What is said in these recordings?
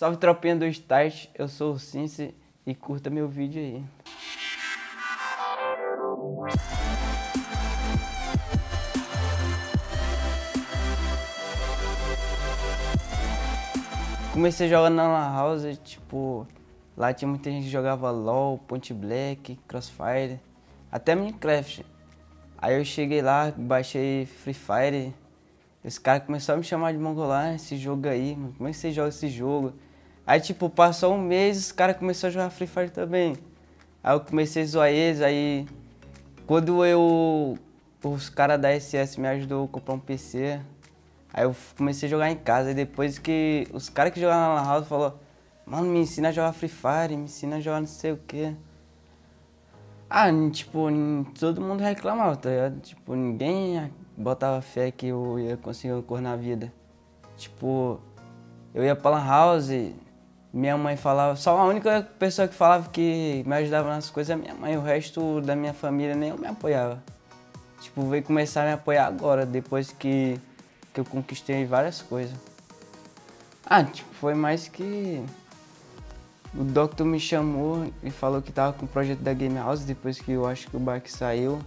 Salve tropinha do Start, eu sou o Cincy e curta meu vídeo aí. Comecei jogando na House, tipo, lá tinha muita gente que jogava LOL, Point Black, Crossfire, até Minecraft. Aí eu cheguei lá, baixei Free Fire, esse cara começou a me chamar de mongolá, esse jogo aí, como é que você joga esse jogo? Aí, tipo, passou um mês, os caras começaram a jogar Free Fire também. Aí eu comecei a zoar eles, aí... Quando eu... Os caras da SS me ajudou a comprar um PC, Aí eu comecei a jogar em casa, e depois que os caras que jogavam na House falaram, mano, me ensina a jogar Free Fire, me ensina a jogar não sei o quê. Ah, tipo, todo mundo reclamava, tá ligado? Tipo, ninguém botava fé que eu ia conseguir uma cor na vida. Tipo, eu ia pra Lan House, minha mãe falava, só a única pessoa que falava que me ajudava nas coisas é minha mãe, o resto da minha família nem eu me apoiava. Tipo, veio começar a me apoiar agora, depois que que eu conquistei várias coisas. Ah, tipo, foi mais que o Doctor me chamou e falou que tava com o projeto da Game House depois que eu acho que o Bark saiu.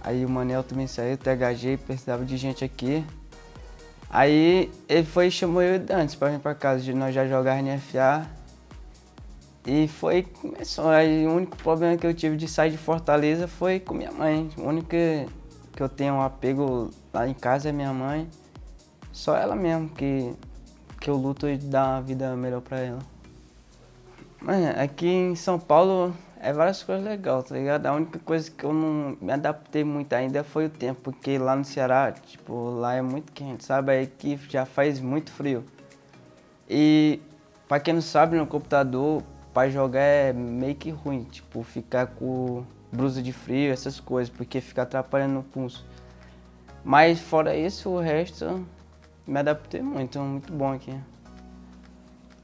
Aí o Manel também saiu, o THG precisava de gente aqui. Aí ele foi e chamou eu antes pra vir pra casa, de nós já jogar NFA. E foi, começou. Aí o único problema que eu tive de sair de Fortaleza foi com minha mãe. O único que eu tenho um apego lá em casa é minha mãe. Só ela mesmo que, que eu luto e dar uma vida melhor pra ela. Mano, aqui em São Paulo é várias coisas legais, tá ligado? A única coisa que eu não me adaptei muito ainda foi o tempo, porque lá no Ceará, tipo, lá é muito quente, sabe? Aí aqui já faz muito frio. E pra quem não sabe, no computador, pra jogar é meio que ruim, tipo, ficar com blusa de frio, essas coisas, porque fica atrapalhando o pulso. Mas fora isso, o resto me adaptei muito, muito bom aqui.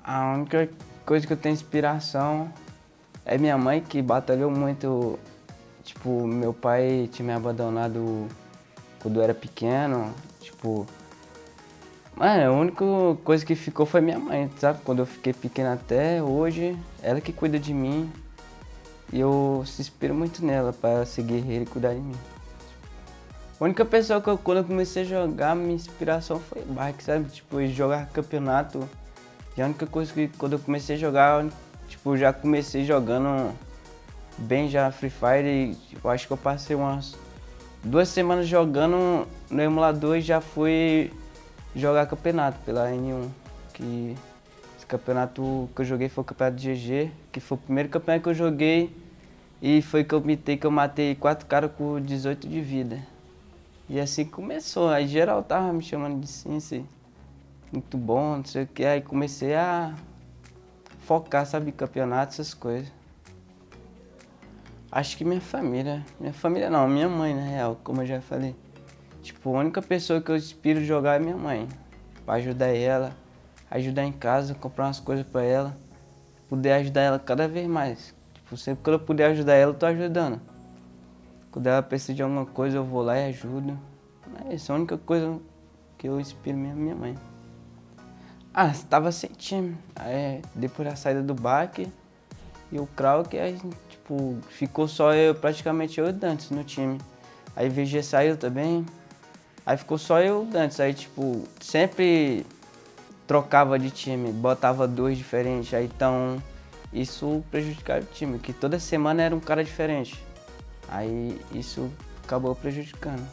A única coisa que eu tenho inspiração é minha mãe, que batalhou muito. Tipo, meu pai tinha me abandonado quando eu era pequeno. Tipo, Mano, a única coisa que ficou foi minha mãe, sabe? Quando eu fiquei pequeno até hoje, ela que cuida de mim. E eu se inspiro muito nela para ser guerreira e cuidar de mim. A única pessoa que eu, quando eu comecei a jogar, minha inspiração foi bike, sabe? Tipo, jogar campeonato. E a única coisa que quando eu comecei a jogar, tipo, já comecei jogando bem já Free Fire e tipo, acho que eu passei umas duas semanas jogando no emulador e já fui jogar campeonato pela N1. Que esse campeonato que eu joguei foi o campeonato de GG, que foi o primeiro campeonato que eu joguei e foi que eu mitei que eu matei quatro caras com 18 de vida. E assim começou. Aí geral tava me chamando de Cincy. Muito bom, não sei o que. Aí comecei a focar, sabe, campeonato, essas coisas. Acho que minha família. Minha família não, minha mãe, na real, como eu já falei. Tipo, a única pessoa que eu inspiro jogar é minha mãe. Pra ajudar ela, ajudar em casa, comprar umas coisas pra ela. Poder ajudar ela cada vez mais. Tipo, sempre que eu puder ajudar ela, eu tô ajudando. Quando ela precisa de alguma coisa, eu vou lá e ajudo. Essa é a única coisa que eu inspiro minha, minha mãe. Ah, estava sem time. Aí, depois da saída do baque e o Krauk, aí, tipo, ficou só eu, praticamente eu e o Dantes no time. Aí VG saiu também. Aí ficou só eu e o Dantes. Aí, tipo, sempre trocava de time, botava dois diferentes. Aí, então, isso prejudicava o time, que toda semana era um cara diferente. Aí isso acabou prejudicando.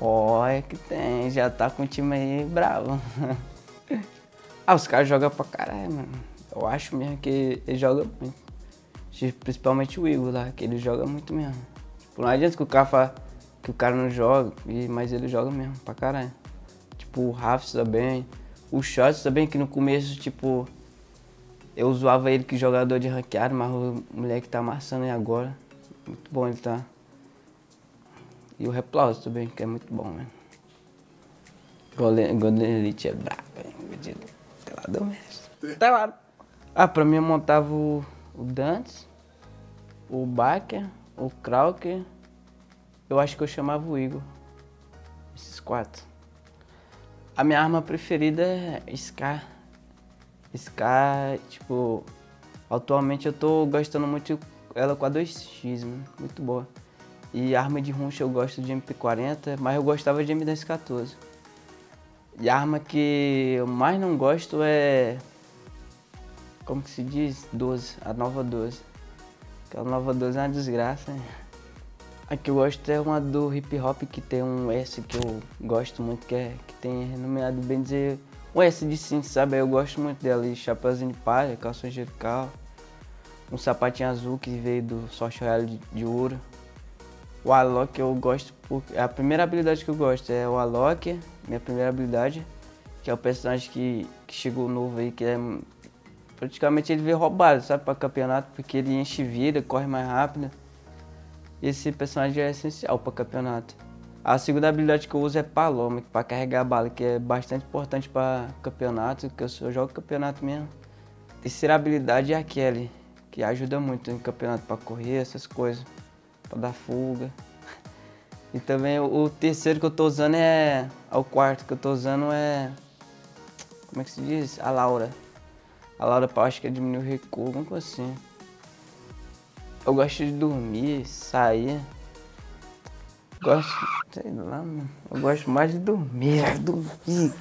Olha que tem, já tá com o time aí bravo. ah, os caras jogam pra caralho, mano. Eu acho mesmo que ele joga muito. Principalmente o Igor lá, que ele joga muito mesmo. Tipo, não adianta que o cara fala que o cara não joga, mas ele joga mesmo, pra caralho. Tipo, o Rafa também. O Shots também, que no começo, tipo, eu zoava ele que jogador de ranqueado, mas o moleque tá amassando aí agora. Muito bom ele tá. E o Replauso também, que é muito bom, né? Golden Elite é brabo, hein? Teladão mesmo. Telado. Ah, pra mim eu montava o, o Dantes, o Baker, o Krauker. Eu acho que eu chamava o Igor. Esses quatro. A minha arma preferida é Scar. Scar, tipo, atualmente eu tô gostando muito ela com a 2X, mano, muito boa. E arma de runch eu gosto de MP40, mas eu gostava de M1014. E a arma que eu mais não gosto é. Como que se diz? 12, a nova 12. Aquela nova 12 é uma desgraça, né? A que eu gosto é uma do hip hop que tem um S que eu gosto muito, que, é, que tem renomeado bem dizer um S de sim, sabe? Eu gosto muito dela. E chapéuzinho de palha, calção angelical, um sapatinho azul que veio do Sorte Royale de, de ouro. O Alok eu gosto porque a primeira habilidade que eu gosto é o Alok, minha primeira habilidade, que é o personagem que, que chegou novo aí, que é praticamente ele veio roubado, sabe, para campeonato, porque ele enche vida, corre mais rápido. Esse personagem é essencial para campeonato. A segunda habilidade que eu uso é Paloma, para carregar a bala, que é bastante importante para campeonato, que eu, eu jogo campeonato mesmo. Terceira habilidade é a Kelly, que ajuda muito em campeonato para correr, essas coisas para dar fuga. E também o, terceiro que eu tô usando é, é. O quarto que eu tô usando é. Como é que se diz? A Laura. A Laura acho que é diminuir o recuo, alguma coisa assim. Eu gosto de dormir, sair. Gosto. Sei lá, mano. Eu gosto mais de dormir, dormir.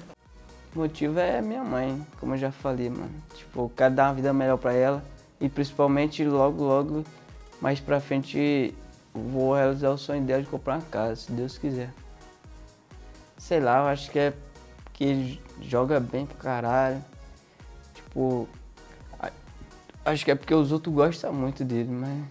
O motivo é minha mãe, como eu já falei, mano. Tipo, eu quero dar uma vida melhor pra ela. E principalmente logo, logo, mais pra frente, vou realizar o sonho dela de comprar uma casa, se Deus quiser. Sei lá, eu acho que é que ele joga bem pro caralho. Tipo, acho que é porque os outros gostam muito dele, mas